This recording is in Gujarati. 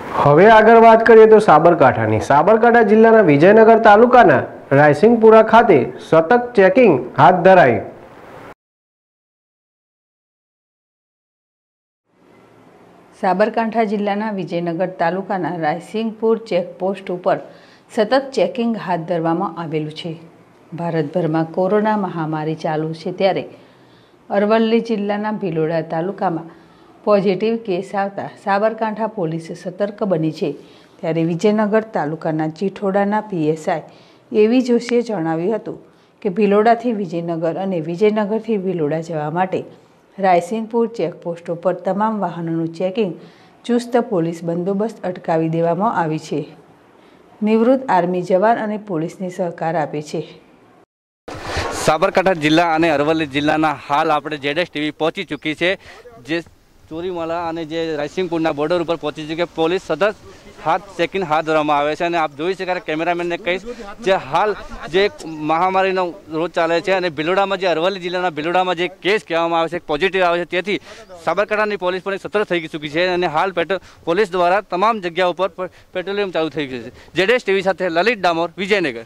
હવે આગળ વાત કરીએ તો સાબરકાંઠાની. સાબરકાંઠા જિલ્લાના વિજયનગર તાલુકાના રાયસિંગપુરા ખાતે સતત ચેકિંગ હાથ ધરાયું. સાબરકાંઠા જિલ્લાના વિજયનગર તાલુકાના રાયસિંગપુર ચેકપોસ્ટ ઉપર સતત ચેકિંગ હાથ ધરવામાં આવેલું છે. ભારતભરમાં કોરોના મહામારી ચાલુ છે ત્યારે અરવલ્લી જિલ્લાના ભિલોડા તાલુકામાં પોઝિટિવ કેસ આવતા સાબરકાંઠા પોલીસ સતર્ક બની છે. ત્યારે વિજયનગર તાલુકાના ચીઠોડાના પીએસઆઈ એવી જોશીએ જણાવ્યું હતું કે ભિલોડાથી વિજયનગર અને વિજયનગરથી ભિલોડા જવા માટે રાયસિંગપુર ચેકપોસ્ટ ઉપર તમામ વાહનોનું ચેકિંગ ચુસ્ત પોલીસ બંદોબસ્ત અટકાવી દેવામાં આવી છે. નિવૃત્ત આર્મી જવાન અને પોલીસની સહકાર આપે છે. સાબરકાંઠા જિલ્લા અને અરવલ્લી જિલ્લાના હાલ આપણે જેડેસ ટીવી પહોંચી ચૂકી છે, જે ચોરીમાલા અને જે રાયસિંગપુરના બોર્ડર ઉપર પહોંચી ચૂકી પોલીસ સતત હાથ ચેકિંગ હાથ ધરવામાં આવે છે અને આપ જોઈ શકાય કેમેરામેનને કહીશ જે હાલ જે મહામારીનો રોજ ચાલે છે અને ભીલોડામાં જે અરવલ્લી જિલ્લાના ભીલોડામાં જે કેસ કહેવામાં આવે છે પોઝિટિવ આવે છે, તેથી સાબરકાંઠાની પોલીસ પણ સતર્ક થઈ ચૂકી છે અને હાલ પેટ્રોલ પોલીસ દ્વારા તમામ જગ્યા ઉપર પેટ્રોલિયમ ચાલુ થઈ ગયું છે. જેડેશ ટીવી સાથે લલિત ડામોર, વિજયનગર.